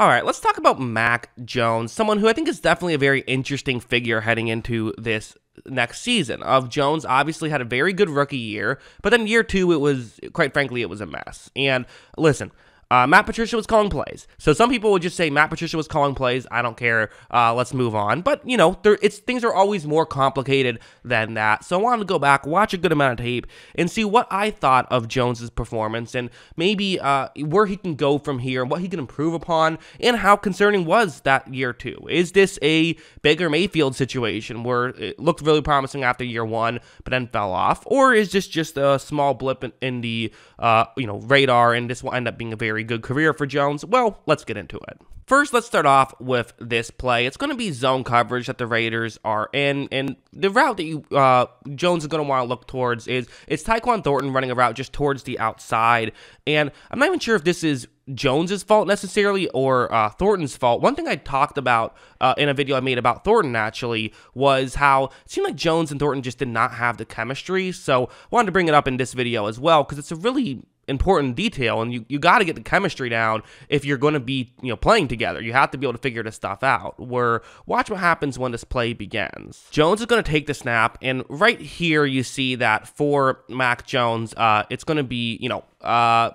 All right, let's talk about Mac Jones, someone who I think is definitely a very interesting figure heading into this next season. Of Jones obviously had a very good rookie year, but then year 2 it was quite frankly it was a mess. And listen, uh, Matt Patricia was calling plays. So some people would just say Matt Patricia was calling plays. I don't care. Uh, let's move on. But you know, there, it's things are always more complicated than that. So I wanted to go back, watch a good amount of tape, and see what I thought of Jones's performance, and maybe uh, where he can go from here, and what he can improve upon, and how concerning was that year two. Is this a Baker Mayfield situation where it looked really promising after year one, but then fell off, or is this just a small blip in, in the uh, you know radar, and this will end up being a very very good career for Jones? Well, let's get into it. First, let's start off with this play. It's going to be zone coverage that the Raiders are in, and the route that you uh, Jones is going to want to look towards is it's Tyquan Thornton running a route just towards the outside, and I'm not even sure if this is Jones's fault necessarily or uh, Thornton's fault. One thing I talked about uh, in a video I made about Thornton actually was how it seemed like Jones and Thornton just did not have the chemistry. So I wanted to bring it up in this video as well because it's a really important detail and you, you got to get the chemistry down if you're going to be you know playing together you have to be able to figure this stuff out where watch what happens when this play begins jones is going to take the snap and right here you see that for mac jones uh, it's going to be you know uh,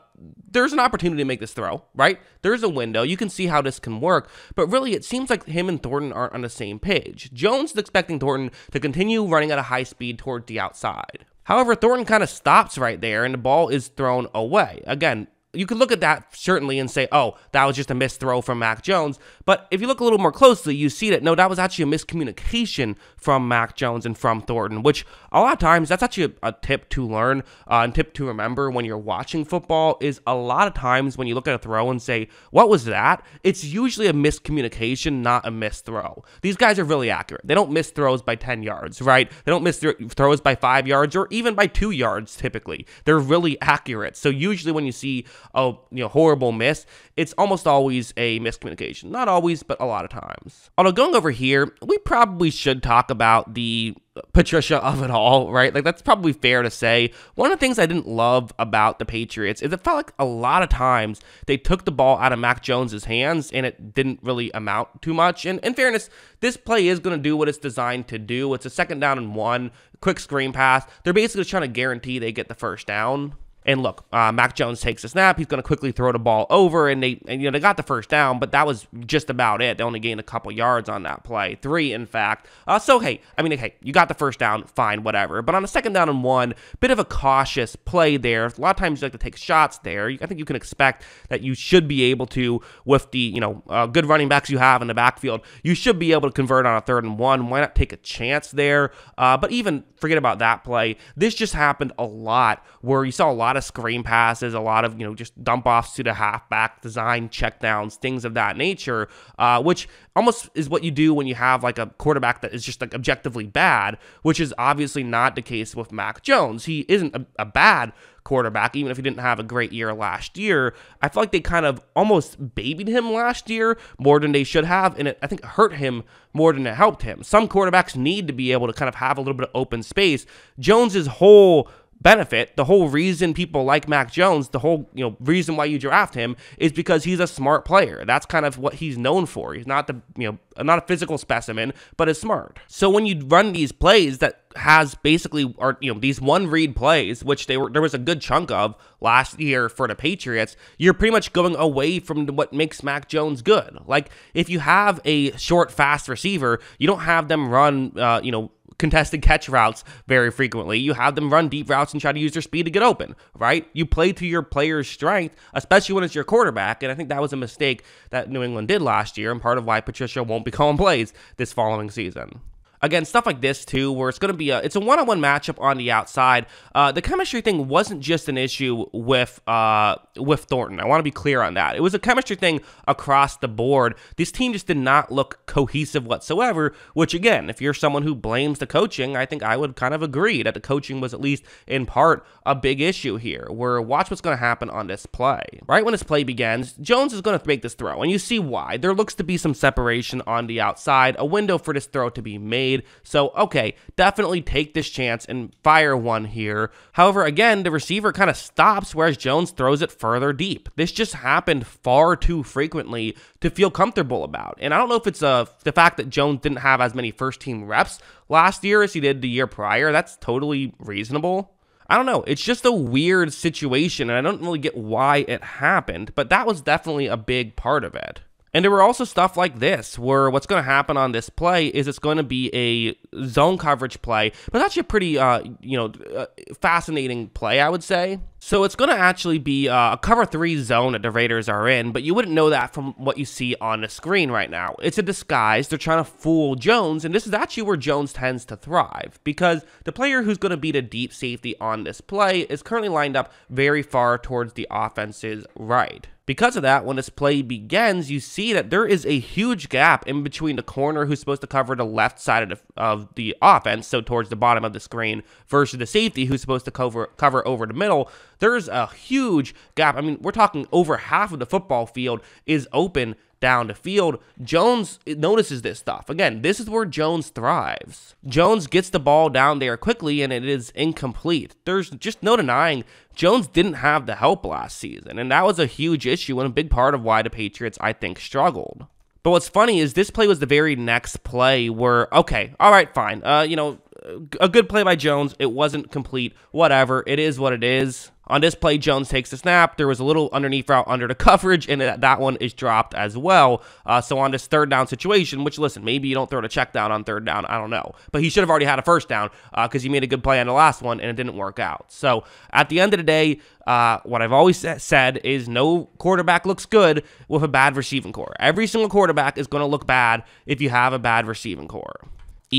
there's an opportunity to make this throw, right? There's a window. You can see how this can work, but really it seems like him and Thornton aren't on the same page. Jones is expecting Thornton to continue running at a high speed towards the outside. However, Thornton kind of stops right there and the ball is thrown away. Again, you could look at that certainly and say, oh, that was just a missed throw from Mac Jones. But if you look a little more closely, you see that no, that was actually a miscommunication from Mac Jones and from Thornton, which a lot of times that's actually a, a tip to learn uh, and tip to remember when you're watching football is a lot of times when you look at a throw and say, what was that? It's usually a miscommunication, not a missed throw. These guys are really accurate. They don't miss throws by 10 yards, right? They don't miss th- throws by five yards or even by two yards typically. They're really accurate. So usually when you see a you know horrible miss, it's almost always a miscommunication. Not always, but a lot of times. Although going over here, we probably should talk about the Patricia of it all, right? Like that's probably fair to say. One of the things I didn't love about the Patriots is it felt like a lot of times they took the ball out of Mac Jones's hands and it didn't really amount too much. And in fairness, this play is going to do what it's designed to do. It's a second down and one, quick screen pass. They're basically trying to guarantee they get the first down. And look, uh, Mac Jones takes a snap. He's going to quickly throw the ball over, and they, and, you know, they got the first down, but that was just about it. They only gained a couple yards on that play, three in fact. Uh, so hey, I mean, hey, you got the first down, fine, whatever. But on a second down and one, bit of a cautious play there. A lot of times you like to take shots there. I think you can expect that you should be able to, with the you know uh, good running backs you have in the backfield, you should be able to convert on a third and one. Why not take a chance there? Uh, but even forget about that play. This just happened a lot where you saw a lot of screen passes, a lot of, you know, just dump offs to the halfback, design checkdowns, things of that nature, uh, which almost is what you do when you have like a quarterback that is just like objectively bad, which is obviously not the case with Mac Jones. He isn't a, a bad quarterback, even if he didn't have a great year last year. I feel like they kind of almost babied him last year more than they should have, and it, I think hurt him more than it helped him. Some quarterbacks need to be able to kind of have a little bit of open space. Jones's whole benefit, the whole reason people like Mac Jones, the whole you know reason why you draft him is because he's a smart player. That's kind of what he's known for. He's not the you know not a physical specimen, but is smart. So when you run these plays that has basically are you know these one read plays, which they were there was a good chunk of last year for the Patriots, you're pretty much going away from what makes Mac Jones good. Like if you have a short, fast receiver, you don't have them run uh, you know contested catch routes very frequently. You have them run deep routes and try to use their speed to get open, right? You play to your player's strength, especially when it's your quarterback. And I think that was a mistake that New England did last year and part of why Patricia won't be calling plays this following season. Again, stuff like this too, where it's going to be a it's a one on one matchup on the outside. Uh, the chemistry thing wasn't just an issue with uh, with Thornton. I want to be clear on that. It was a chemistry thing across the board. This team just did not look cohesive whatsoever. Which again, if you're someone who blames the coaching, I think I would kind of agree that the coaching was at least in part a big issue here. Where watch what's going to happen on this play. Right when this play begins, Jones is going to make this throw, and you see why. There looks to be some separation on the outside, a window for this throw to be made So, okay, definitely take this chance and fire one here. However, again, the receiver kind of stops, whereas Jones throws it further deep. This just happened far too frequently to feel comfortable about. And I don't know if it's uh, the fact that Jones didn't have as many first team reps last year as he did the year prior. That's totally reasonable. I don't know. It's just a weird situation, and I don't really get why it happened, but that was definitely a big part of it. And there were also stuff like this, where what's going to happen on this play is it's going to be a zone coverage play, but that's a pretty, uh, you know, uh, fascinating play, I would say. So it's going to actually be uh, a cover three zone that the Raiders are in, but you wouldn't know that from what you see on the screen right now. It's a disguise. They're trying to fool Jones, and this is actually where Jones tends to thrive because the player who's going to be the deep safety on this play is currently lined up very far towards the offense's right. Because of that, when this play begins, you see that there is a huge gap in between the corner who's supposed to cover the left side of the, of the offense, so towards the bottom of the screen, versus the safety who's supposed to cover cover over the middle. There's a huge gap. I mean, we're talking over half of the football field is open down the field. Jones notices this stuff. Again, this is where Jones thrives. Jones gets the ball down there quickly and it is incomplete. There's just no denying Jones didn't have the help last season, and that was a huge issue and a big part of why the Patriots, I think, struggled. But what's funny is this play was the very next play where, okay, all right, fine. Uh, you know, a good play by Jones. It wasn't complete. Whatever. It is what it is. On this play, Jones takes the snap. There was a little underneath route under the coverage, and that one is dropped as well. Uh, so on this third down situation, which listen, maybe you don't throw the check down on third down. I don't know, but he should have already had a first down because uh, he made a good play on the last one, and it didn't work out. So at the end of the day, uh, what I've always said is no quarterback looks good with a bad receiving corps. Every single quarterback is going to look bad if you have a bad receiving corps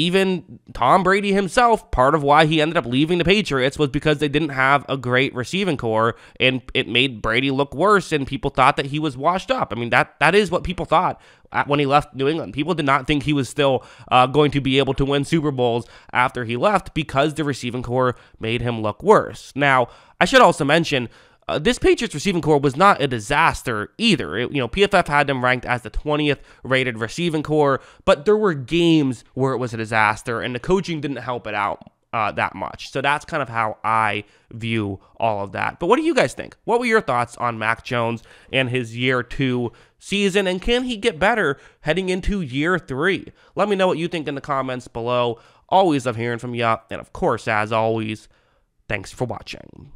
even Tom Brady himself, part of why he ended up leaving the Patriots was because they didn't have a great receiving corps and it made Brady look worse and people thought that he was washed up. I mean, that that is what people thought when he left New England. People did not think he was still uh, going to be able to win Super Bowls after he left because the receiving corps made him look worse. Now, I should also mention uh, this Patriots receiving corps was not a disaster either. It, you know, PFF had them ranked as the 20th rated receiving corps, but there were games where it was a disaster, and the coaching didn't help it out uh, that much. So that's kind of how I view all of that. But what do you guys think? What were your thoughts on Mac Jones and his year two season? And can he get better heading into year three? Let me know what you think in the comments below. Always love hearing from you. And of course, as always, thanks for watching.